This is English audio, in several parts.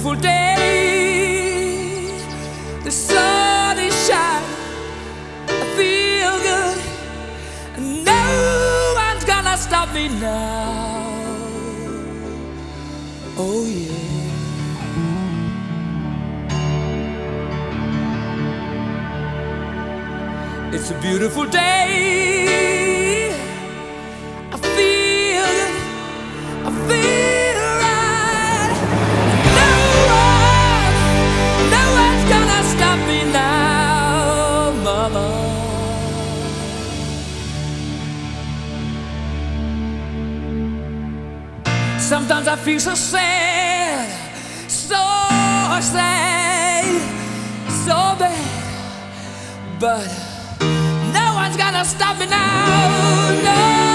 beautiful day. The sun is shining. I feel good. And no one's gonna stop me now. Oh, yeah. It's a beautiful day. Sometimes I feel so sad, so sad, so bad. But no one's gonna stop me now. No.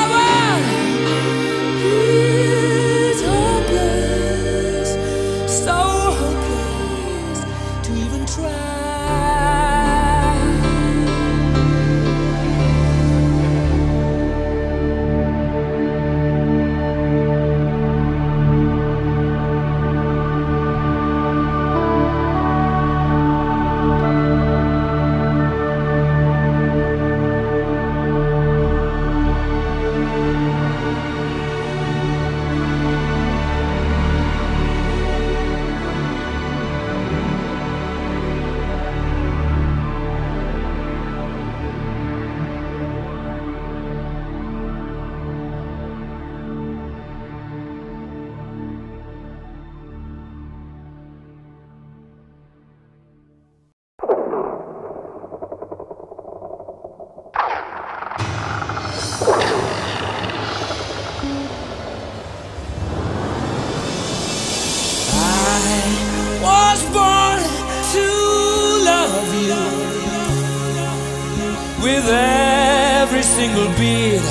single beat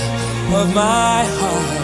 of my heart.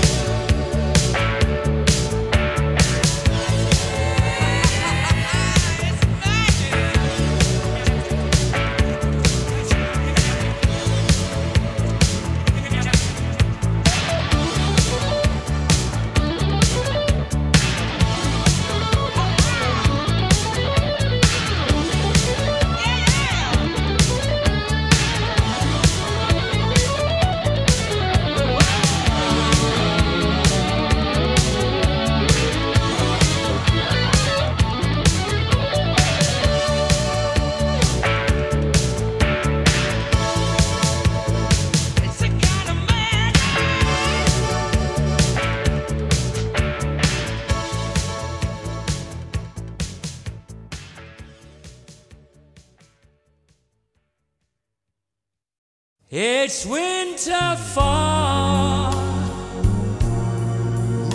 It's winter fall,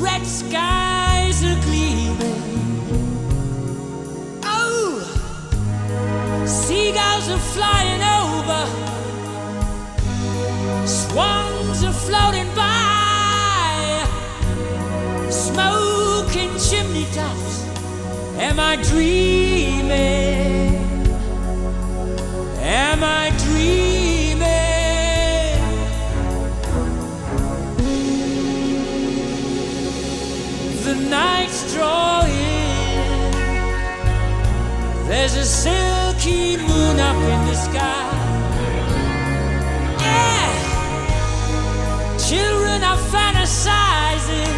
red skies are gleaming. Oh, seagulls are flying over, swans are floating by, smoking chimney tops. Am I dreaming? lights draw in. There's a silky moon up in the sky. Yeah, children are fantasizing.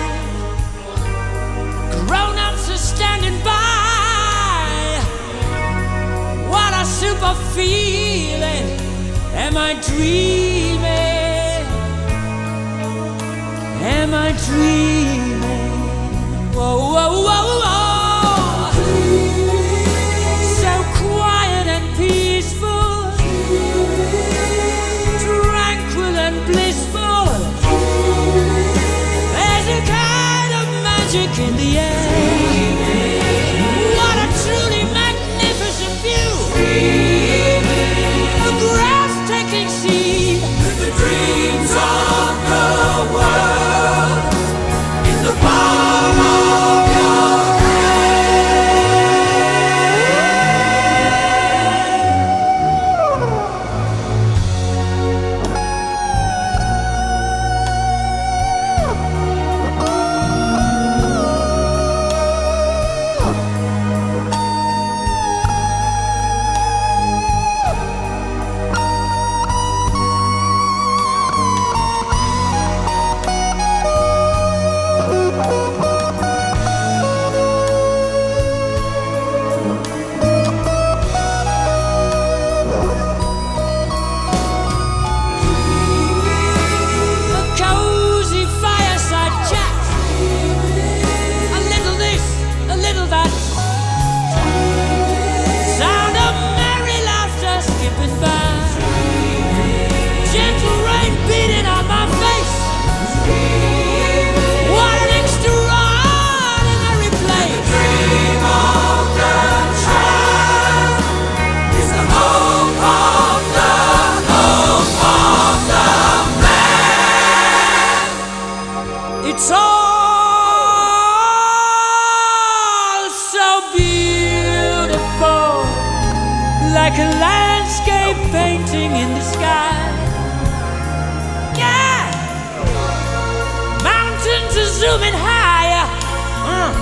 Grown-ups are standing by. What a super feeling! Am I dreaming? Am I dreaming? It's all so beautiful, like a landscape painting in the sky. Yeah, mountains are zooming higher, uh.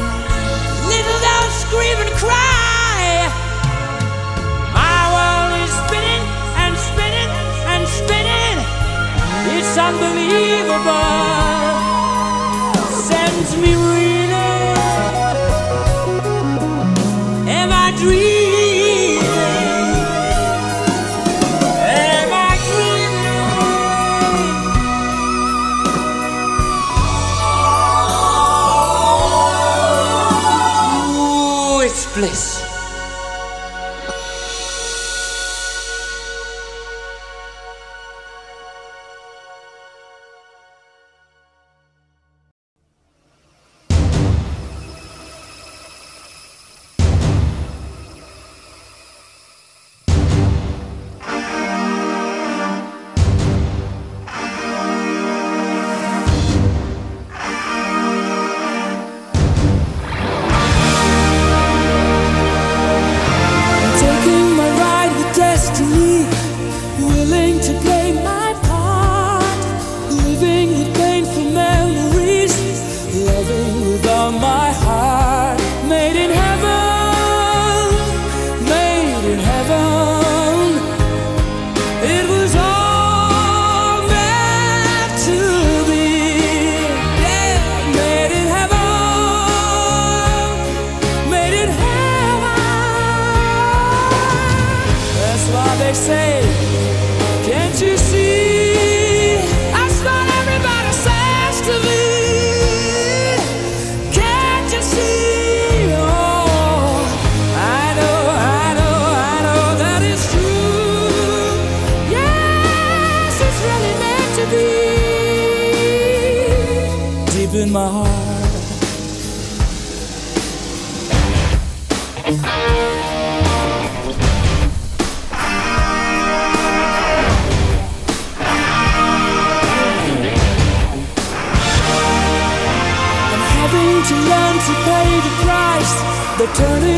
little dogs scream and cry. My world is spinning and spinning and spinning. It's unbelievable. dream. turning